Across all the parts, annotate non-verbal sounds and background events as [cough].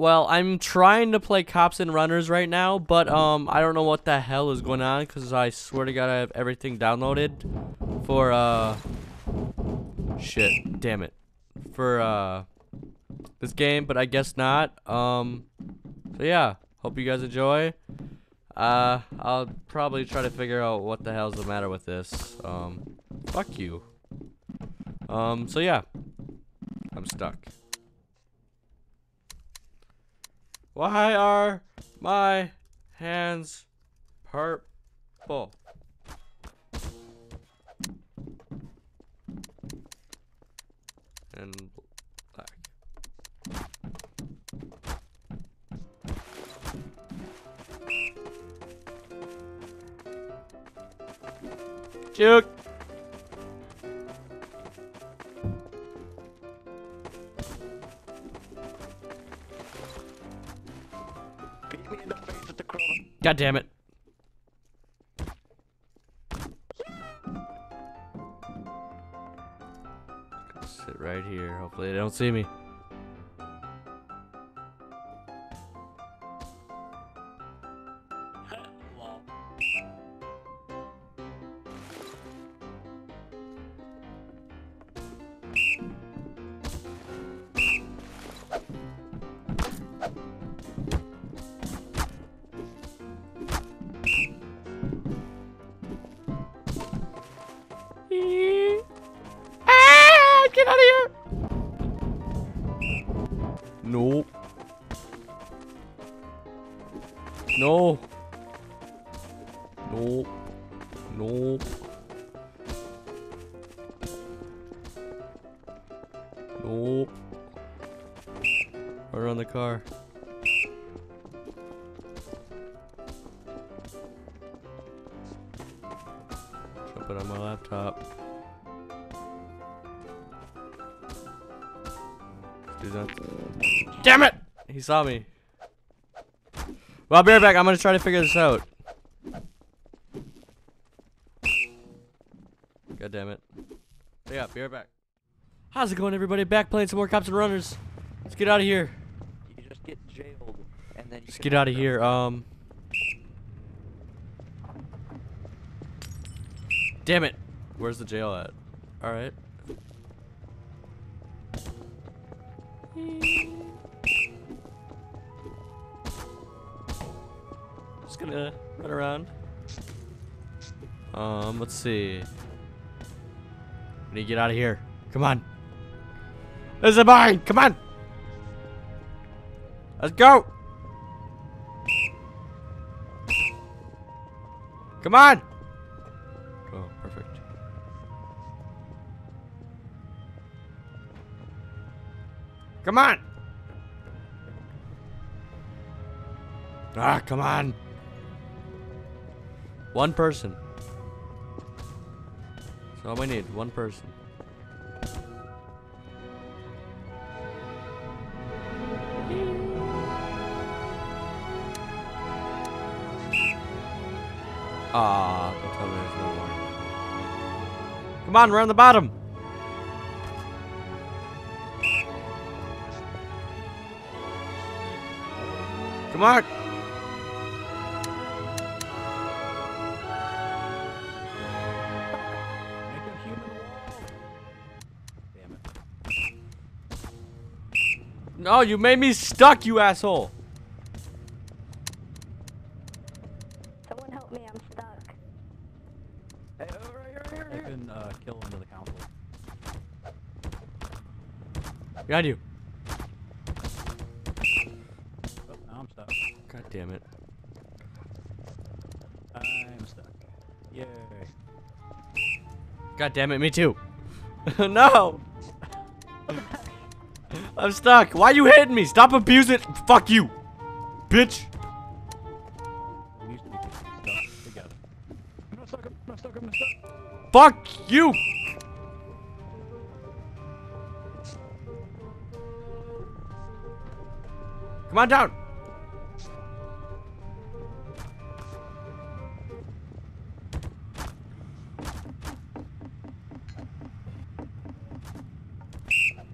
Well, I'm trying to play Cops and Runners right now, but um, I don't know what the hell is going on because I swear to God I have everything downloaded for uh, shit, damn it, for uh, this game, but I guess not. Um, so yeah, hope you guys enjoy. Uh, I'll probably try to figure out what the hell's the matter with this. Um, fuck you. Um, so yeah, I'm stuck. Why are my hands purple? And black. Juke! God damn it. Sit right here. Hopefully they don't see me. Ah, get out of here! No. No. No. No. No. On the car. Do that. Damn it! He saw me. Well, I'll be right back. I'm gonna try to figure this out. God damn it. So yeah, be right back. How's it going, everybody? Back playing some more Cops and Runners. Let's get out of here. You just get jailed, and then you Let's get out of have here. Um. Damn it. Where's the jail at? Alright. Just gonna run around. Um, let's see. We need to get out of here. Come on. This is mine. Come on. Let's go. Come on. Come on. Ah, come on. One person. That's all we need. One person. Ah, don't tell me there's no more. Come on, we're on the bottom. Come on. Make a human wall. Damn it. No, you made me stuck, you asshole. Someone help me, I'm stuck. Hey, right here, right I here. can uh, kill him to the council. Behind you. Damn it. I'm stuck. Yay. God damn it, me too. [laughs] no. I'm stuck. Why you hitting me? Stop abusing. Fuck you. Bitch. Fuck you. Come on down.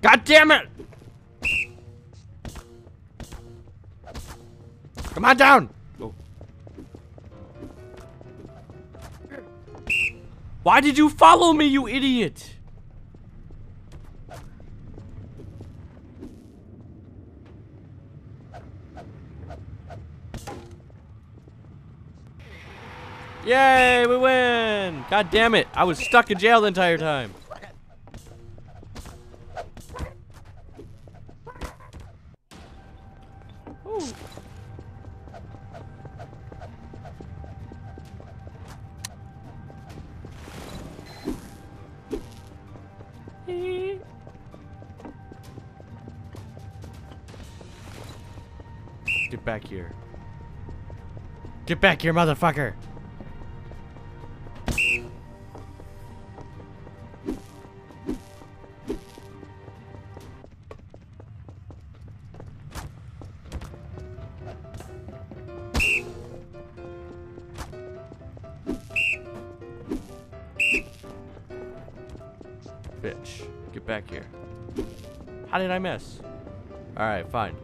God damn it! Come on down! Oh. Why did you follow me, you idiot? Yay, we win! God damn it, I was stuck in jail the entire time. Get back here. Get back here, motherfucker! Bitch. Get back here. How did I miss? Alright, fine.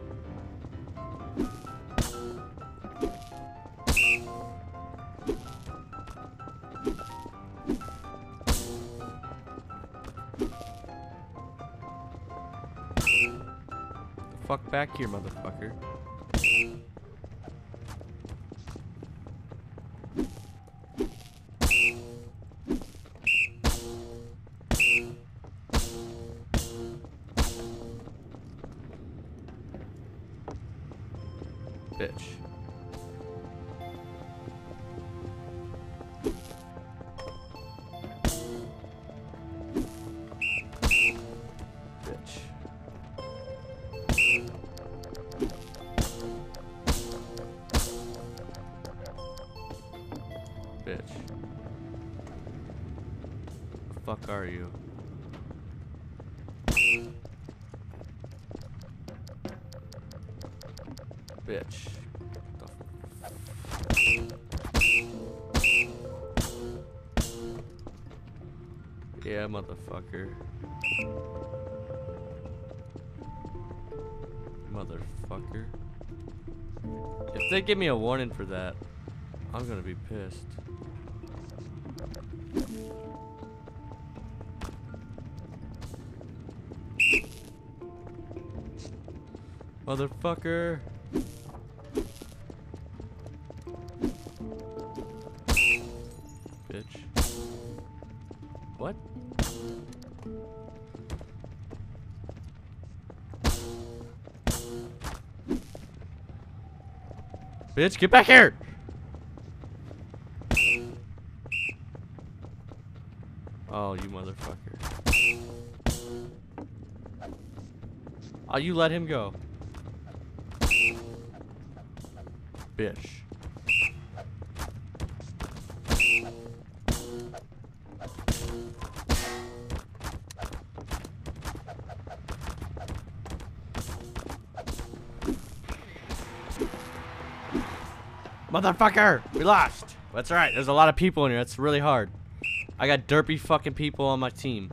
Fuck back here, motherfucker. Fuck are you? Bitch. Yeah, motherfucker. Motherfucker. If they give me a warning for that, I'm gonna be pissed. Motherfucker. Bitch. What? Bitch, get back here! Oh, you motherfucker. Oh, you let him go. Motherfucker! We lost! That's alright, there's a lot of people in here. That's really hard. I got derpy fucking people on my team.